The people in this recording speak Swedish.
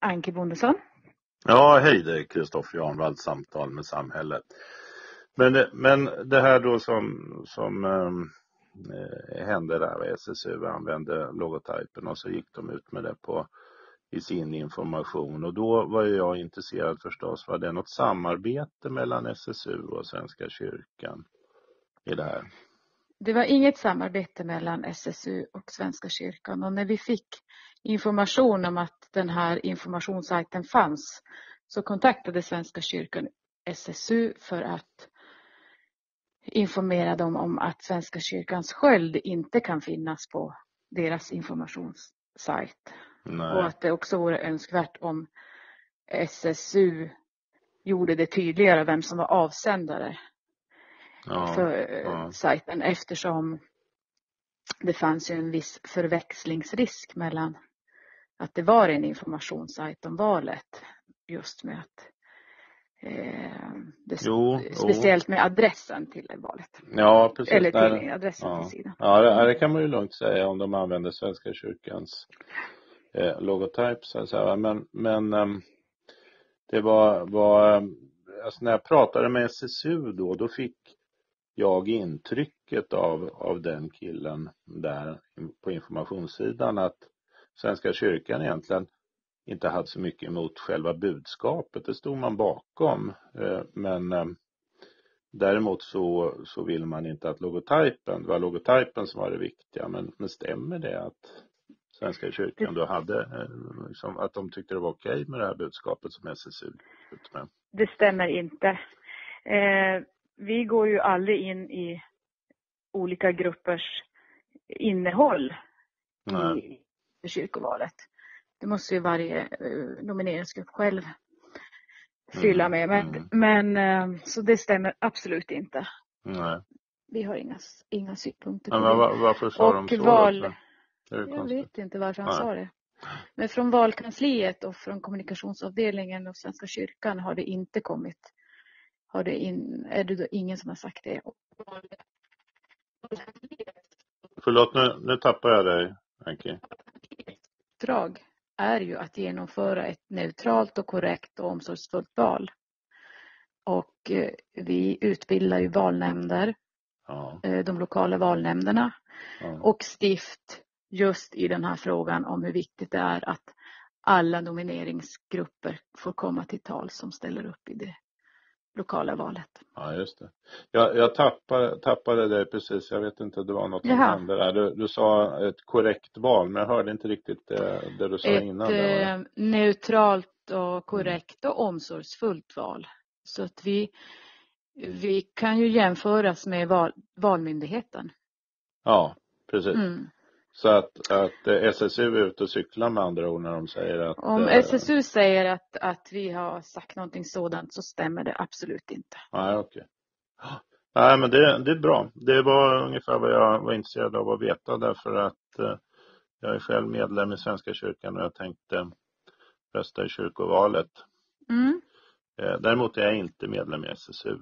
Anke Bondesson. Ja, hej det är Kristoffer Janvall, Samtal med samhället. Men, men det här då som, som eh, hände där, SSU använde logotypen och så gick de ut med det på i sin information och då var jag intresserad förstås, var det något samarbete mellan SSU och Svenska kyrkan i det här? Det var inget samarbete mellan SSU och Svenska kyrkan och när vi fick information om att den här informationssajten fanns så kontaktade Svenska kyrkan SSU för att informera dem om att Svenska kyrkans sköld inte kan finnas på deras informationssajt. Nej. Och att det också vore önskvärt om SSU gjorde det tydligare vem som var avsändare Ja, för ja. sajten eftersom det fanns ju en viss förväxlingsrisk mellan att det var en informationssajt om valet just med att eh, det, Jo, speciellt med adressen till valet. Ja, precis. Eller Nej, till adressen ja. till sidan. Ja, det, det kan man ju lugnt säga om de använder Svenska kyrkans eh, logotyp så att säga. Men, men ehm, det var, var ehm, alltså när jag pratade med SSU då, då fick jag intrycket av, av den killen där på informationssidan att Svenska kyrkan egentligen inte hade så mycket emot själva budskapet. Det stod man bakom. Eh, Men eh, däremot så, så vill man inte att logotypen, det var logotypen som var det viktiga. Men, men stämmer det att Svenska kyrkan då hade, eh, liksom, att de tyckte det var okej med det här budskapet som SSU ut med? Det stämmer inte. Eh, vi går ju aldrig in i olika gruppers innehåll Nej. I kyrkovalet. Det måste ju varje eh, nomineringsgrupp själv fylla med. Men, mm. men eh, så det stämmer absolut inte. Nej. Vi har inga, inga synpunkter Men på var, varför sa de Och så? då? val- Jag vet inte varför han Nej. sa det. Men från valkansliet och från kommunikationsavdelningen och Svenska kyrkan har det inte kommit. Har det in, är det då ingen som har sagt det? Förlåt, nu, nu tappar jag dig, Anki. Uppdrag är ju att genomföra ett neutralt och korrekt och omsorgsfullt val. Och eh, vi utbildar ju valnämnder, Ja, eh, de lokala valnämnderna ja. och stift just i den här frågan om hur viktigt det är att alla nomineringsgrupper får komma till tal som ställer upp i det lokala valet. ja just det. Jag, jag tappade, tappade dig precis. Jag vet inte, det var något som Jaha. hände där. Du, du sa ett korrekt val, men jag hörde inte riktigt det, det du sa innan. Ett eh, neutralt och korrekt och omsorgsfullt val. Så att vi, vi kan ju jämföras med val, Valmyndigheten. Ja, precis. Mm. Så att, att eh, SSU är ute och cyklar med andra ord när de säger att... Om eh, SSU säger att, att vi har sagt någonting sådant så stämmer det absolut inte. Nej, okej. Nej, men det, det är bra. Det var ungefär vad jag var intresserad av att veta därför att eh, jag är själv medlem i Svenska kyrkan och jag tänkte rösta i kyrkovalet. Mm. Däremot är jag inte medlem i SSU.